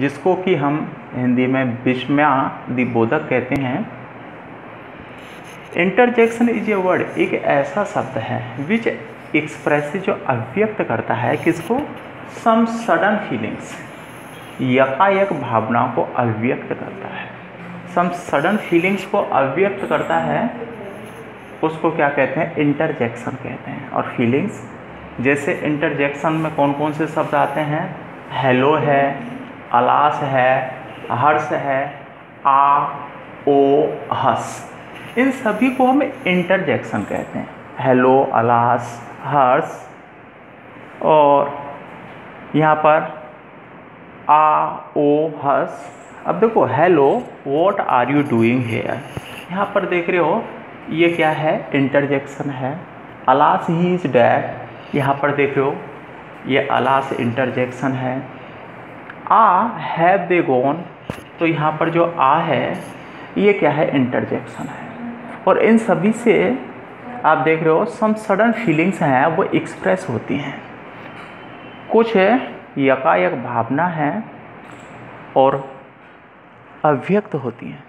जिसको कि हम हिंदी में विस्मया दिबोधक कहते हैं। इंटरजेक्शन इज़ ए वर्ड एक ऐसा शब्द है विच एक्सप्रेस जो अव्यक्त करता है किसको? सम सडन फीलिंग्स यकायक भावनाओं को अव्यक्त करता है। सम सडन फीलिंग्स को अव्यक्त करता है, उसको क्या कहते हैं? इंटरजेक्शन कहते हैं। और फीलिंग्स जैसे इंटरजेक्शन में कौन कौन से शब्द आते हैं? हेलो है अलास है, हर्ष है, आ, ओ, हस। इन सभी को हम इंटरजेक्शन कहते हैं। हेलो, अलास, हर्ष और यहाँ पर आ, ओ, हस। अब देखो, hello what are you doing here यहाँ पर देख रहे हो, ये क्या है? इंटरजेक्शन है। Alas he is dead. यहाँ पर देख रहे हो, ये अलास इंटरजेक्शन है। आ हैव दे गोन तो यहाँ पर जो आ है, ये क्या है? इंटरजेक्शन है। और इन सभी से आप देख रहे हो सम सडन फीलिंग्स हैं, वो एक्सप्रेस होती हैं। कुछ है, यकायक भावना है और अव्यक्त होती हैं।